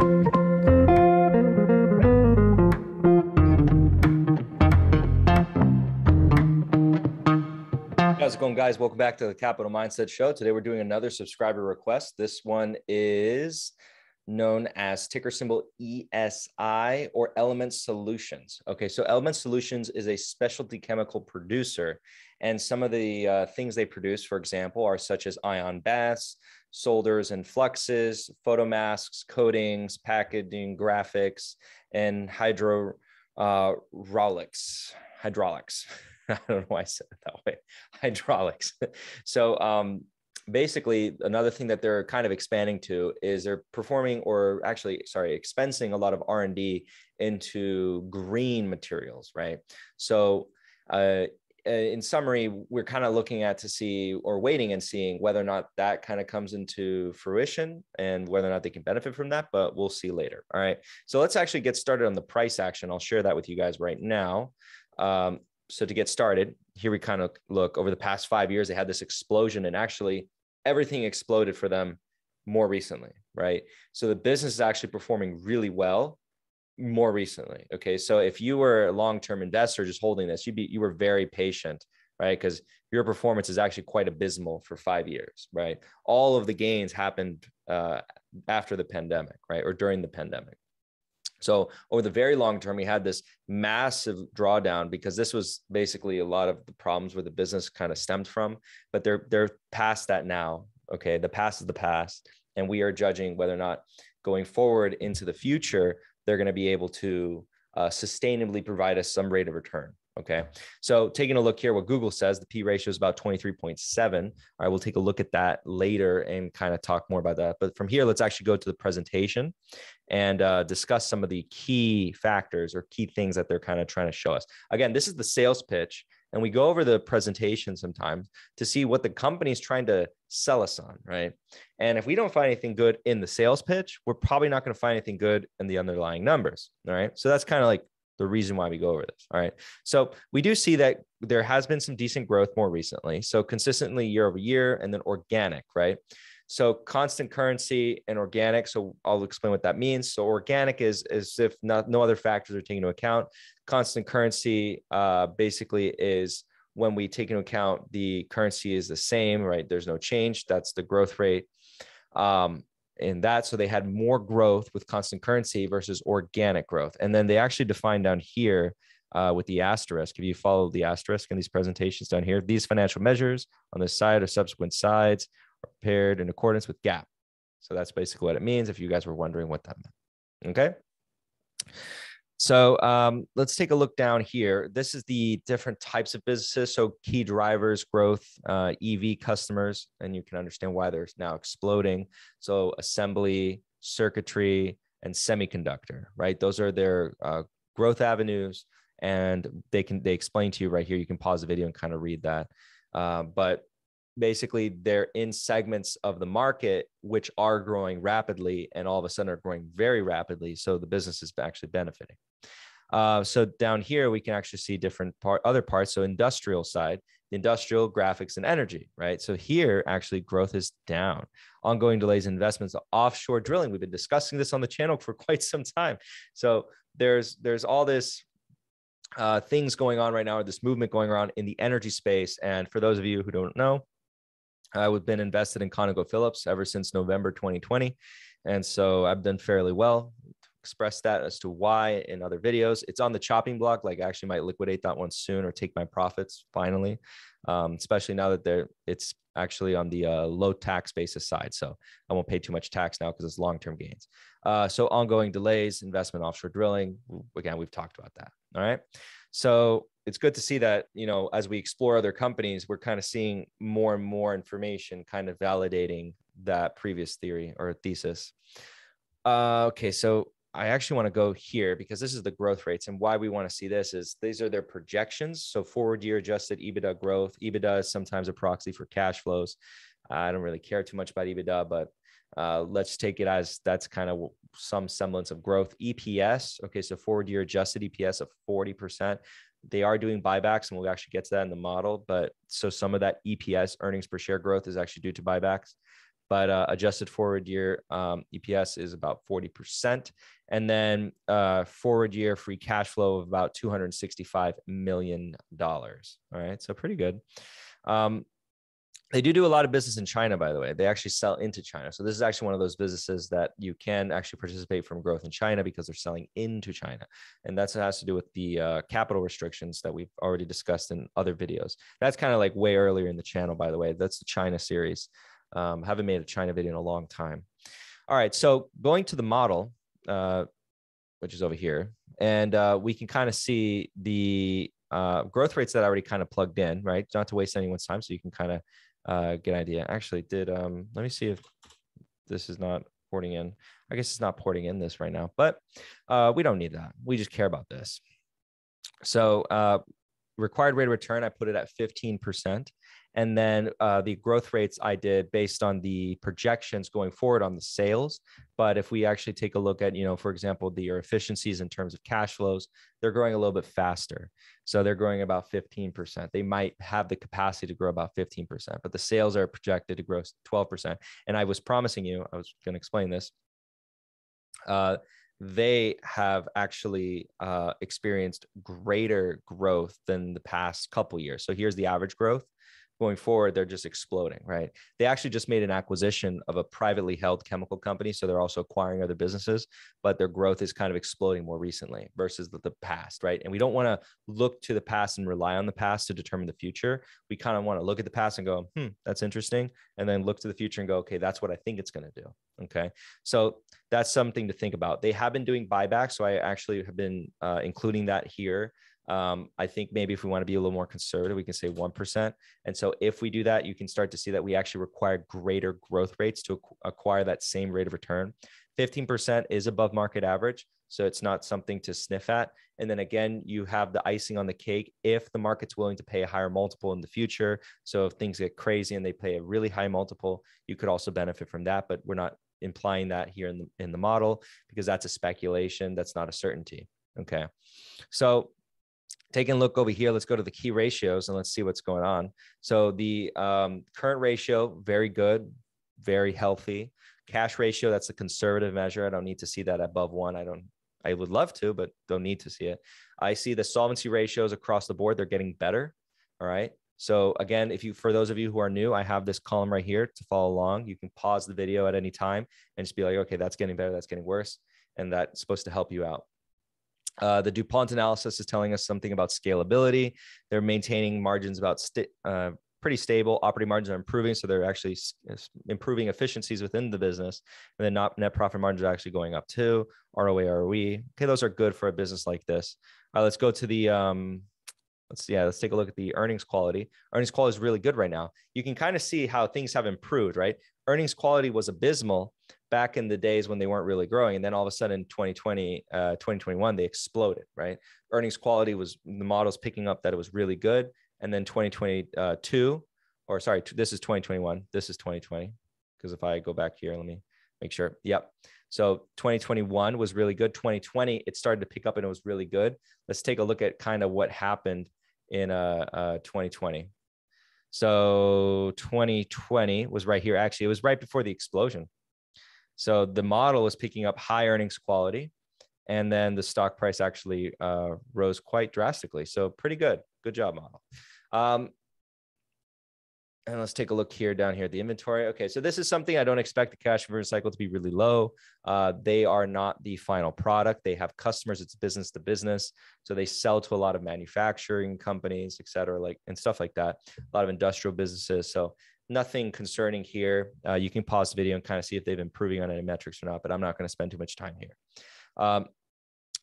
How's it going, guys? Welcome back to the Capital Mindset Show. Today we're doing another subscriber request. This one is known as ticker symbol ESI or Element Solutions. Okay, so Element Solutions is a specialty chemical producer, and some of the uh, things they produce, for example, are such as ion baths, solders and fluxes, photomasks, coatings, packaging, graphics, and hydro uh, hydraulics. Hydraulics. I don't know why I said it that way. Hydraulics. so um, basically another thing that they're kind of expanding to is they're performing or actually sorry expensing a lot of r&d into green materials right so uh, in summary we're kind of looking at to see or waiting and seeing whether or not that kind of comes into fruition and whether or not they can benefit from that but we'll see later all right? So let's actually get started on the price action. I'll share that with you guys right now. Um, so to get started here we kind of look. Over the past five years they had this explosion and actually everything exploded for them more recently, right? So the business is actually performing really well more recently. Okay. So if you were a long-term investor just holding this, you'd be you were very patient, right? Because your performance is actually quite abysmal for five years, right? All of the gains happened uh, after the pandemic, right? Or during the pandemic. So over the very long term, we had this massive drawdown because this was basically a lot of the problems where the business kind of stemmed from. But they're they're past that now. Okay, the past is the past, and we are judging whether or not going forward into the future they're going to be able to uh, sustainably provide us some rate of return. Okay. So taking a look here, what Google says, the P ratio is about 23.7. All right. We'll take a look at that later and kind of talk more about that. But from here, let's actually go to the presentation and uh, discuss some of the key factors or key things that they're kind of trying to show us. Again, this is the sales pitch. And we go over the presentation sometimes to see what the company is trying to sell us on, right? And if we don't find anything good in the sales pitch, we're probably not going to find anything good in the underlying numbers, all right? So that's kind of like the reason why we go over this. All right. So we do see that there has been some decent growth more recently. So consistently year over year and then organic, right? So constant currency and organic. So I'll explain what that means. So organic is as if not, no other factors are taken into account. Constant currency uh, basically is when we take into account the currency is the same, right? There's no change. That's the growth rate. Um, in that. So they had more growth with constant currency versus organic growth. And then they actually define down here uh, with the asterisk. If you follow the asterisk in these presentations down here, these financial measures on this side or subsequent sides are prepared in accordance with GAAP. So that's basically what it means. If you guys were wondering what that meant. Okay. So um, let's take a look down here. This is the different types of businesses. So key drivers, growth, uh, EV customers, and you can understand why they're now exploding. So assembly, circuitry, and semiconductor, right? Those are their uh, growth avenues, and they can they explain to you right here. You can pause the video and kind of read that. Uh, but basically, they're in segments of the market which are growing rapidly, and all of a sudden are growing very rapidly. So the business is actually benefiting. Uh, so down here, we can actually see different part, other parts. So industrial side, industrial graphics and energy, right? So here actually growth is down. Ongoing delays in investments, offshore drilling. We've been discussing this on the channel for quite some time. So there's there's all this uh, things going on right now, or this movement going around in the energy space. And for those of you who don't know, I've been invested in ConocoPhillips ever since November 2020. And so I've done fairly well Express that as to why in other videos. It's on the chopping block. Like I actually might liquidate that one soon or take my profits finally, um, especially now that they're it's actually on the uh, low tax basis side. So I won't pay too much tax now because it's long term gains. Uh, so ongoing delays, investment offshore drilling. Again, we've talked about that. All right. So it's good to see that you know as we explore other companies, we're kind of seeing more and more information, kind of validating that previous theory or thesis. Uh, okay, so I actually want to go here because this is the growth rates and why we want to see this is these are their projections. So forward year adjusted EBITDA growth. EBITDA is sometimes a proxy for cash flows. I don't really care too much about EBITDA, but uh, let's take it as that's kind of some semblance of growth. EPS, okay, so forward year adjusted EPS of 40%. They are doing buybacks, and we'll actually get to that in the model. But so some of that EPS earnings per share growth is actually due to buybacks. but uh, adjusted forward year um, EPS is about 40%. And then uh, forward year free cash flow of about $265 million. All right. So pretty good. Um, they do do a lot of business in China, by the way. They actually sell into China. So this is actually one of those businesses that you can actually participate from growth in China because they're selling into China. And that's has to do with the uh, capital restrictions that we've already discussed in other videos. That's kind of like way earlier in the channel, by the way. That's the China series. Um, haven't made a China video in a long time. All right, so going to the model, uh, which is over here, and uh, we can kind of see the uh, growth rates that I already kind of plugged in, right? Not to waste anyone's time, so you can kind of uh, get an idea. Actually, did um, let me see if this is not porting in. I guess it's not porting in this right now, but uh, we don't need that. We just care about this. So uh, required rate of return, I put it at 15%. And then uh, the growth rates I did based on the projections going forward on the sales. But if we actually take a look at, you know, for example, the efficiencies in terms of cash flows, they're growing a little bit faster. So they're growing about 15%. They might have the capacity to grow about 15%, but the sales are projected to grow 12%. And I was promising you, I was going to explain this. Uh, they have actually uh, experienced greater growth than the past couple years. So here's the average growth going forward, they're just exploding, right? They actually just made an acquisition of a privately held chemical company. So they're also acquiring other businesses, but their growth is kind of exploding more recently versus the, the past, right? And we don't want to look to the past and rely on the past to determine the future. We kind of want to look at the past and go, hmm, that's interesting. And then look to the future and go, okay, that's what I think it's going to do. Okay. So that's something to think about. They have been doing buybacks. So I actually have been uh, including that here um, I think maybe if we want to be a little more conservative, we can say 1%. And so if we do that, you can start to see that we actually require greater growth rates to acquire that same rate of return. 15% is above market average. So it's not something to sniff at. And then again, you have the icing on the cake if the market's willing to pay a higher multiple in the future. So if things get crazy and they pay a really high multiple, you could also benefit from that. But we're not implying that here in the in the model because that's a speculation. That's not a certainty. Okay. So taking a look over here, let's go to the key ratios and let's see what's going on. So the um, current ratio, very good, very healthy. Cash ratio, that's a conservative measure. I don't need to see that above one. I don't, I would love to, but don't need to see it. I see the solvency ratios across the board, they're getting better. All right. So again, if you, for those of you who are new, I have this column right here to follow along. You can pause the video at any time and just be like, okay, that's getting better. That's getting worse. And that's supposed to help you out. Uh, the DuPont analysis is telling us something about scalability. They're maintaining margins about st- uh, pretty stable. Operating margins are improving, so they're actually improving efficiencies within the business. And then not, net profit margins are actually going up too. ROA, ROE. Okay, those are good for a business like this. All right, let's go to the um, let's yeah let's take a look at the earnings quality earnings quality is really good right now you can kind of see how things have improved right earnings quality was abysmal back in the days when they weren't really growing. And then all of a sudden, 2020, uh, 2021, they exploded, right? Earnings quality was the models picking up that it was really good. And then 2022, or sorry, this is 2021, this is 2020. Because if I go back here, let me make sure. Yep. So 2021 was really good. 2020, it started to pick up and it was really good. Let's take a look at kind of what happened in uh, uh, 2020. So 2020 was right here. Actually, it was right before the explosion. So the model was picking up high earnings quality, and then the stock price actually uh, rose quite drastically. So pretty good. Good job, model. Um, and let's take a look here down here at the inventory. Okay, so this is something I don't expect the cash conversion cycle to be really low. Uh, they are not the final product. They have customers. It's business to business, so they sell to a lot of manufacturing companies, et cetera, like and stuff like that. A lot of industrial businesses. So nothing concerning here. Uh, you can pause the video and kind of see if they've been improving on any metrics or not, but I'm not going to spend too much time here. Um,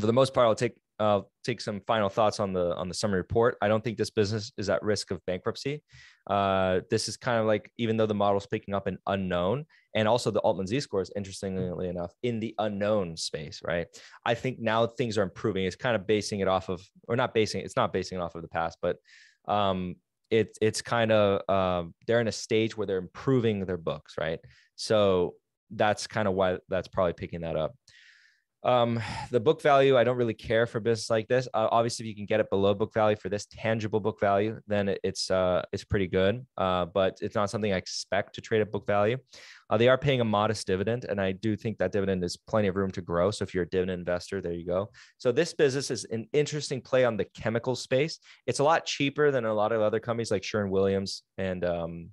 for the most part, I'll take uh, take some final thoughts on the on the summary report. I don't think this business is at risk of bankruptcy. Uh, this is kind of like even though the model's picking up an unknown, and also the Altman Z scores, interestingly enough, in the unknown space, right? I think now things are improving. It's kind of basing it off of, or not basing. It's not basing it off of the past, but um, it's it's kind of um, they're in a stage where they're improving their books, right? So that's kind of why that's probably picking that up. Um, the book value, I don't really care for business like this. Uh, obviously, if you can get it below book value for this tangible book value, then it, it's uh, it's pretty good. Uh, but it's not something I expect to trade at book value. Uh, they are paying a modest dividend, and I do think that dividend is plenty of room to grow. So if you're a dividend investor, there you go. So this business is an interesting play on the chemical space. It's a lot cheaper than a lot of other companies like Sherwin Williams and um,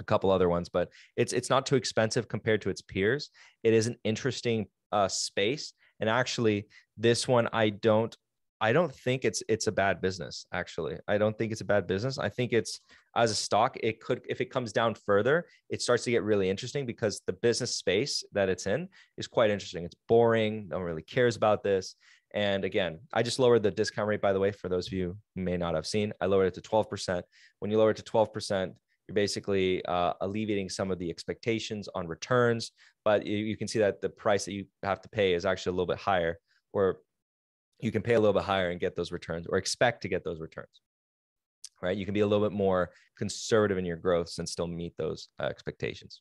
a couple other ones, but it's it's not too expensive compared to its peers. It is an interesting uh, space, and actually, this one I don't I don't think it's it's a bad business. Actually, I don't think it's a bad business. I think it's as a stock, it could if it comes down further, it starts to get really interesting because the business space that it's in is quite interesting. It's boring. No one really cares about this. And again, I just lowered the discount rate, by the way, for those of you may not have seen. I lowered it to 12%. When you lower it to 12%, you're basically uh, alleviating some of the expectations on returns, but you, can see that the price that you have to pay is actually a little bit higher, or you can pay a little bit higher and get those returns, or expect to get those returns. Right? You can be a little bit more conservative in your growths and still meet those uh, expectations.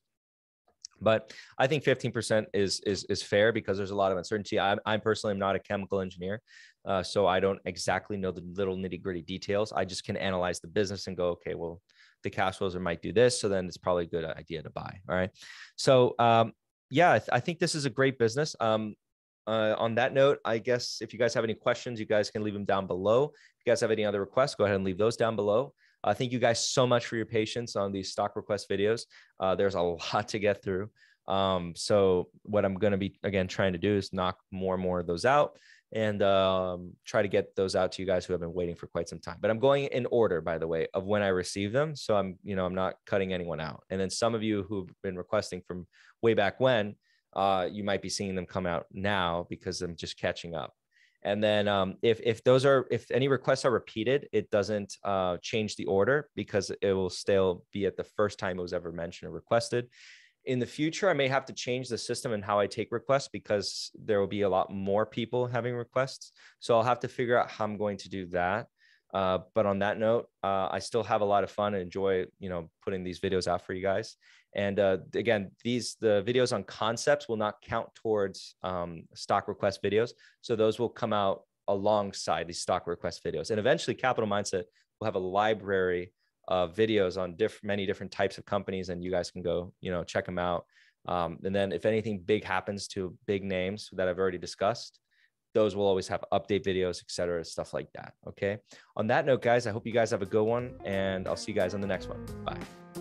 But I think 15% is is is fair because there's a lot of uncertainty. I, I personally am not a chemical engineer, uh, so I don't exactly know the little nitty gritty details. I just can analyze the business and go, okay, well, the cash flows or might do this. So then it's probably a good idea to buy. All right. So um, yeah, I, th- I, think this is a great business. Um, uh, on that note, I guess if you guys have any questions, you guys can leave them down below. If you guys have any other requests, go ahead and leave those down below. Uh, thank you guys so much for your patience on these stock request videos. Uh, there's a lot to get through. Um, so what I'm going to be again trying to do is knock more and more of those out and um, try to get those out to you guys who have been waiting for quite some time. But I'm going in order, by the way, of when I receive them. So I'm, you know, I'm not cutting anyone out. And then some of you who've been requesting from way back when, uh, you might be seeing them come out now because I'm just catching up. And then um, if if those are if any requests are repeated, it doesn't uh, change the order because it will still be at the first time it was ever mentioned or requested in the future, I may have to change the system and how I take requests because there will be a lot more people having requests. So I'll have to figure out how I'm going to do that. Uh, but on that note, uh, I still have a lot of fun and enjoy, you know, putting these videos out for you guys. And uh, again, these the videos on concepts will not count towards um, stock request videos. So those will come out alongside these stock request videos. And eventually, Capital Mindset will have a library uh, videos on diff- many different types of companies, and you guys can go, you know, check them out. Um, and then if anything big happens to big names that I've already discussed, those will always have update videos, etc., stuff like that. Okay. On that note, guys, I hope you guys have a good one, and I'll see you guys on the next one. Bye.